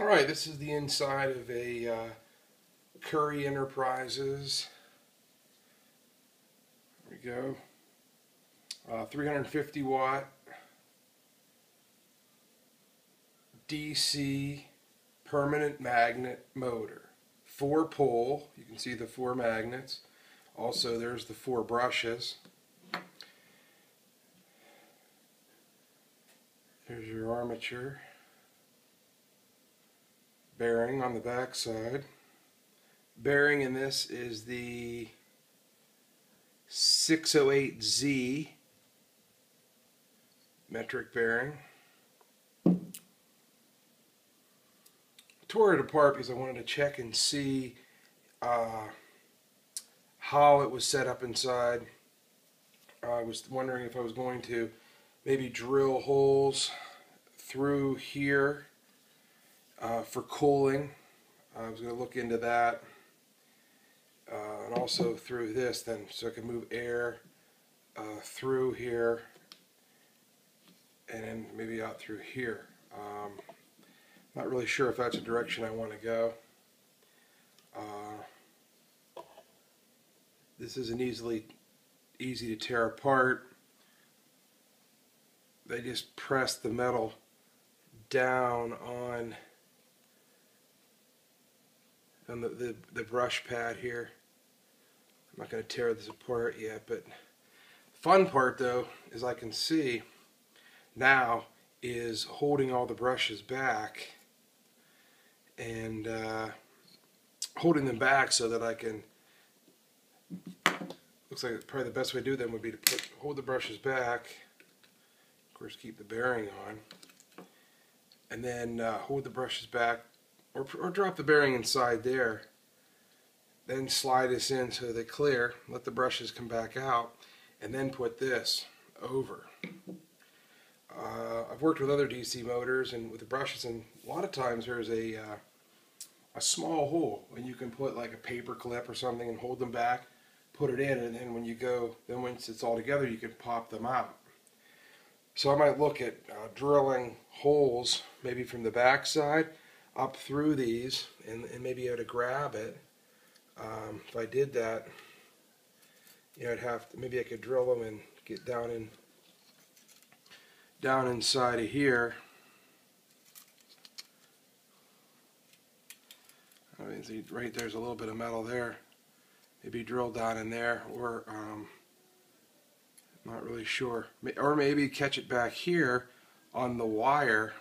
All right, this is the inside of a uh, Currie Enterprises. There we go. Uh, 350 watt DC permanent magnet motor. Four pole, you can see the four magnets. Also, there's the four brushes. There's your armature bearing on the back side. Bearing in this is the 608Z metric bearing. tore it apart because I wanted to check and see uh, how it was set up inside. I was wondering if I was going to maybe drill holes through here uh, for cooling. I was going to look into that. Uh, and also through this then so I can move air uh, through here and then maybe out through here. Um, not really sure if that's a direction I want to go. Uh, this isn't easily easy to tear apart. They just press the metal down on on the, the, the brush pad here. I'm not going to tear this apart yet, but fun part though is I can see now is holding all the brushes back and uh, holding them back so that I can looks like probably the best way to do them would be to put hold the brushes back of course keep the bearing on and then uh, hold the brushes back or, or drop the bearing inside there. Then slide this in so they clear. Let the brushes come back out. And then put this over. Uh, I've worked with other DC motors and with the brushes, and a lot of times there's a uh, a small hole, and you can put like a paper clip or something and hold them back, put it in, and then when you go, then once it's all together, you can pop them out. So I might look at uh, drilling holes, maybe from the back side up through these, and, and maybe able to grab it. Um, if I did that, you know, I'd have to, maybe I could drill them and get down in down inside of here. I mean, see, right there's a little bit of metal there. Maybe drill down in there, or um, not really sure. Or maybe catch it back here on the wire.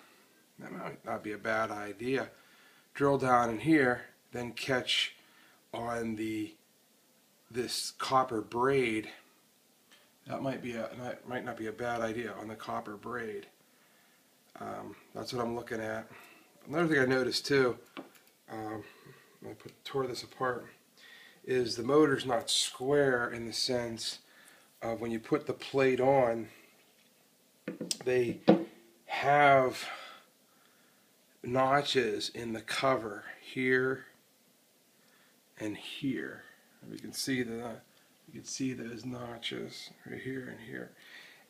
That might not be a bad idea. Drill down in here, then catch on the this copper braid that might be a that might not be a bad idea on the copper braid. Um, that's what I'm looking at. Another thing I noticed too, um, I put, tore this apart, is the motor's not square in the sense of when you put the plate on, they have notches in the cover here and here. You can see the you can see those notches right here and here.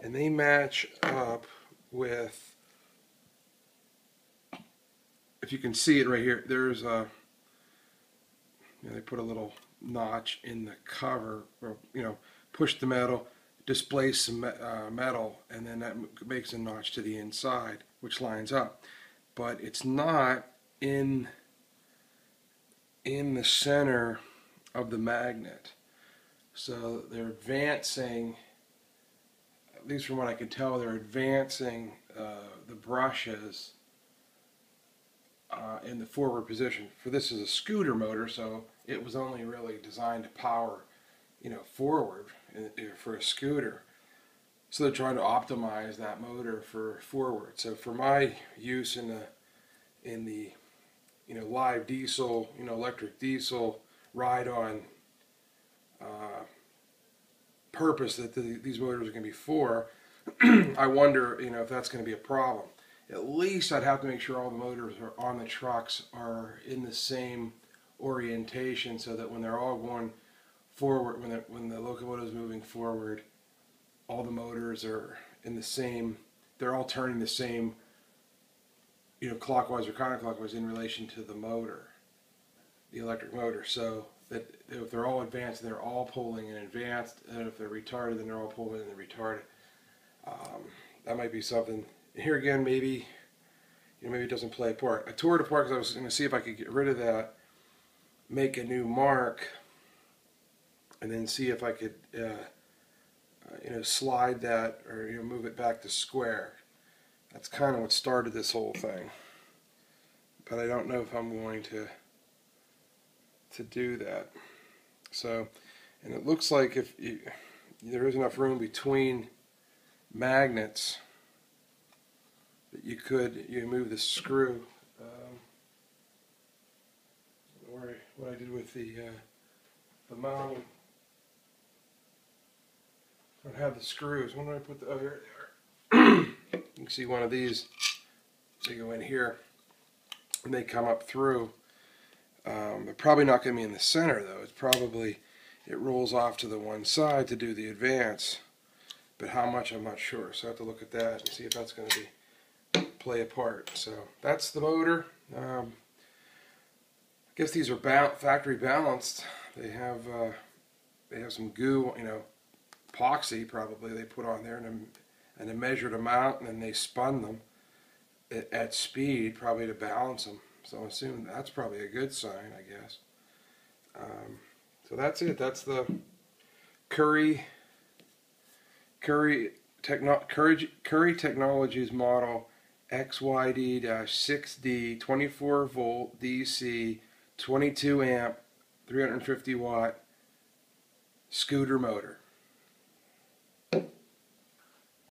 And they match up with, if you can see it right here, there's a, you know, they put a little notch in the cover, or, you know, push the metal, displace some uh, metal, and then that makes a notch to the inside, which lines up. But it's not in in the center of the magnet. So they're advancing, at least from what I could tell, they're advancing uh, the brushes uh, in the forward position. For this is a scooter motor, so it was only really designed to power, you know, forward in, for a scooter. So they're trying to optimize that motor for forward. So for my use in the in the you know live diesel, you know electric diesel ride on uh, purpose that the, these motors are going to be for, I wonder, you know, if that's going to be a problem. At least I'd have to make sure all the motors are on the trucks are in the same orientation, so that when they're all going forward, when the, when the locomotive is moving forward, all the motors are in the same. They're all turning the same, you know, clockwise or counterclockwise in relation to the motor, the electric motor. So that if they're all advanced, they're all pulling in advanced, and if they're retarded, then they're all pulling in the retarded. Um, that might be something. Here again, maybe you know, maybe it doesn't play a part. I tore it apart because I was going to see if I could get rid of that, make a new mark, and then see if I could, uh, you know, slide that or you know move it back to square. That's kind of what started this whole thing. But I don't know if I'm going to to do that. So, and it looks like if you, there is enough room between magnets that you could you move the screw. Um, where what I did with the uh, the mounting. I don't have the screws. When did I put the? Oh, here they are. you can see one of these. They go in here, and they come up through. Um, they're probably not going to be in the center though. It's probably it rolls off to the one side to do the advance, but how much I'm not sure. So I have to look at that and see if that's going to be play a part. So that's the motor. Um, I guess these are ba factory balanced. They have uh, they have some goo, you know, epoxy probably they put on there and a, and a measured amount, and then they spun them at, at speed probably to balance them. So I'm assuming that's probably a good sign, I guess. Um, so that's it. That's the Currie Currie Techno Currie, Currie Technologies model XYD-6D 24 volt DC 22 amp 350 watt scooter motor.